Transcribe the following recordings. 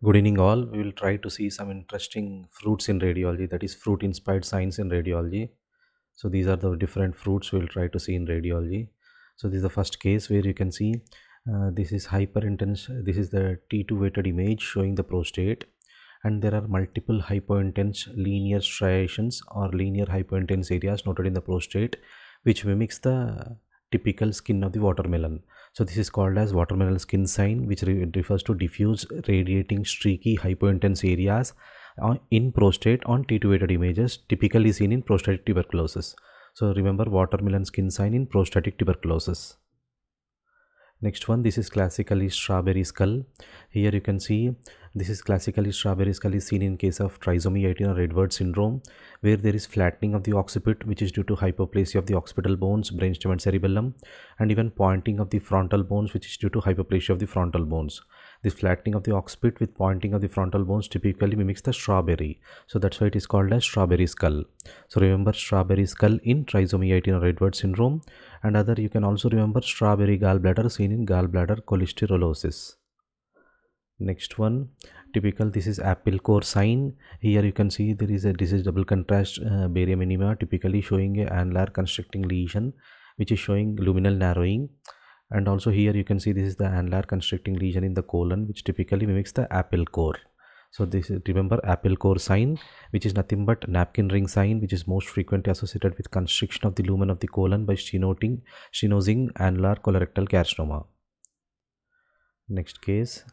Good evening, all. We will try to see some interesting fruits in radiology, that is, fruit inspired science in radiology. So, these are the different fruits we will try to see in radiology. So, this is the first case where you can see uh, this is hyperintense, this is the T2 weighted image showing the prostate, and there are multiple hypointense linear striations or linear hypointense areas noted in the prostate, which mimics the typical skin of the watermelon. So this is called as watermelon skin sign which re refers to diffuse radiating streaky hypointense areas uh, in prostate on T2 weighted images typically seen in prostatic tuberculosis. So remember watermelon skin sign in prostatic tuberculosis next one this is classically strawberry skull. Here you can see this is classically strawberry skull is seen in case of trisomy 18 or Edwards syndrome where there is flattening of the occiput which is due to hypoplasia of the occipital bones brainstem and cerebellum and even pointing of the frontal bones which is due to hypoplasia of the frontal bones this flattening of the occiput with pointing of the frontal bones typically mimics the strawberry. So that's why it is called as strawberry skull. So remember strawberry skull in trisomy 18 or Edwards syndrome and other you can also remember strawberry gallbladder seen in gallbladder cholesterolosis. Next one typical this is apple core sign here you can see there is a is double contrast uh, barium enema typically showing a annular constricting lesion which is showing luminal narrowing and also here you can see this is the annular constricting lesion in the colon which typically mimics the apple core. So this is remember apple core sign which is nothing but napkin ring sign which is most frequently associated with constriction of the lumen of the colon by stenoting stenosing annular colorectal carcinoma. Next case.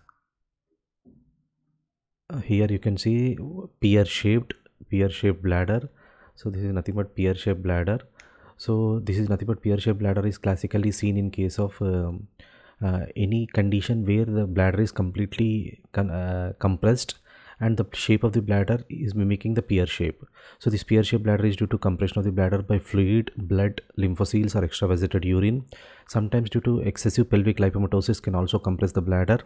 Uh, here you can see pear shaped pear shaped bladder. So this is nothing but pear shaped bladder so this is nothing but pear-shaped bladder is classically seen in case of um, uh, any condition where the bladder is completely uh, compressed and the shape of the bladder is mimicking the pear shape. So this pear-shaped bladder is due to compression of the bladder by fluid, blood, lymphocytes or extravasated urine. Sometimes due to excessive pelvic lipomatosis can also compress the bladder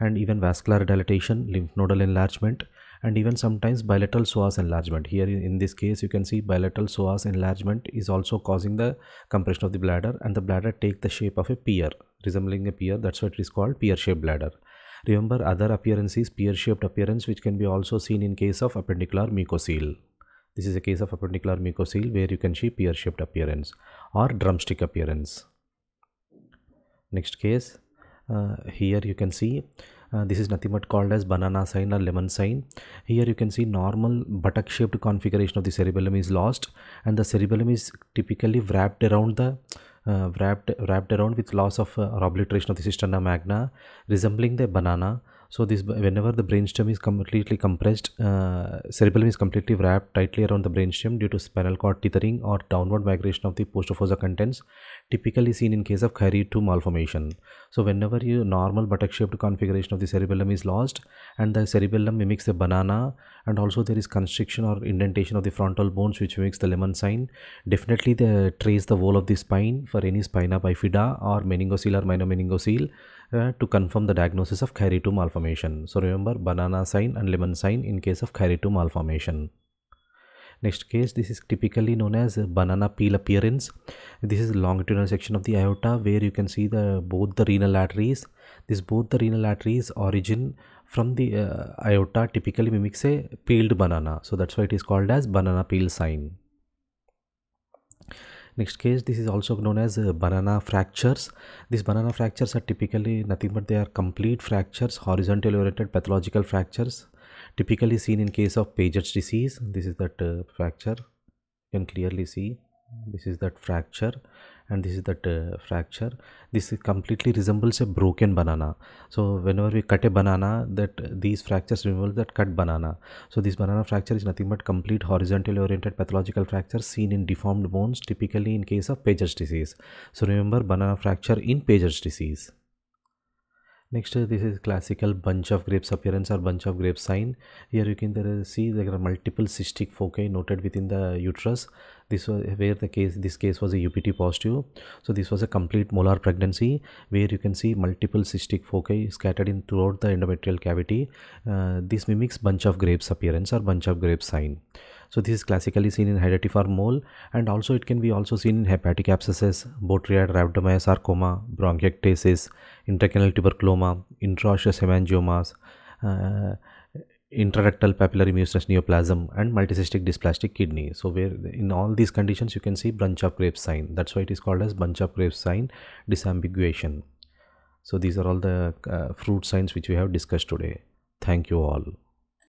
and even vascular dilatation, lymph nodal enlargement and even sometimes bilateral psoas enlargement. Here in this case you can see bilateral psoas enlargement is also causing the compression of the bladder and the bladder take the shape of a pear resembling a pear that's why it is called pear shaped bladder. Remember other appearances pear shaped appearance which can be also seen in case of appendicular mucocele. This is a case of appendicular mucocele where you can see pear shaped appearance or drumstick appearance. Next case uh, here you can see uh, this is nothing but called as banana sign or lemon sign. Here you can see normal buttock shaped configuration of the cerebellum is lost and the cerebellum is typically wrapped around the uh, wrapped wrapped around with loss of uh, or obliteration of the cisterna magna resembling the banana so this whenever the brainstem is completely compressed uh, cerebellum is completely wrapped tightly around the brainstem due to spinal cord tethering or downward migration of the posterior fossa contents typically seen in case of Chiari 2 malformation. So whenever your normal buttock shaped configuration of the cerebellum is lost and the cerebellum mimics the banana and also there is constriction or indentation of the frontal bones which mimics the lemon sign definitely they trace the wall of the spine for any spina bifida or meningocele or myelomeningocele uh, to confirm the diagnosis of Chiari 2 malformation. So remember banana sign and lemon sign in case of Chiari 2 malformation. Next case, this is typically known as banana peel appearance. This is longitudinal section of the aorta where you can see the both the renal arteries. This both the renal arteries origin from the uh, aorta typically mimics a peeled banana. So that's why it is called as banana peel sign next case this is also known as uh, banana fractures. These banana fractures are typically nothing but they are complete fractures horizontally oriented pathological fractures typically seen in case of Paget's disease. This is that uh, fracture. You can clearly see this is that fracture and this is that uh, fracture. This completely resembles a broken banana. So whenever we cut a banana that these fractures resemble that cut banana. So this banana fracture is nothing but complete horizontally oriented pathological fracture seen in deformed bones typically in case of Paget's disease. So remember banana fracture in Paget's disease. Next, uh, this is classical bunch of grapes appearance or bunch of grapes sign. Here you can there see there are multiple cystic foci noted within the uterus. This was where the case this case was a UPT positive. So this was a complete molar pregnancy where you can see multiple cystic foci scattered in throughout the endometrial cavity. Uh, this mimics bunch of grapes appearance or bunch of grapes sign. So this is classically seen in hydatidiform mole and also it can be also seen in hepatic abscesses, botryoid rhabdomyosarcoma, bronchiectasis, intracranial tuberculoma, intraosseous hemangiomas, uh, intraductal papillary mucinous neoplasm and multicystic dysplastic kidney. So where in all these conditions you can see bunch of grapes sign. That's why it is called as bunch of grapes sign disambiguation. So these are all the uh, fruit signs which we have discussed today. Thank you all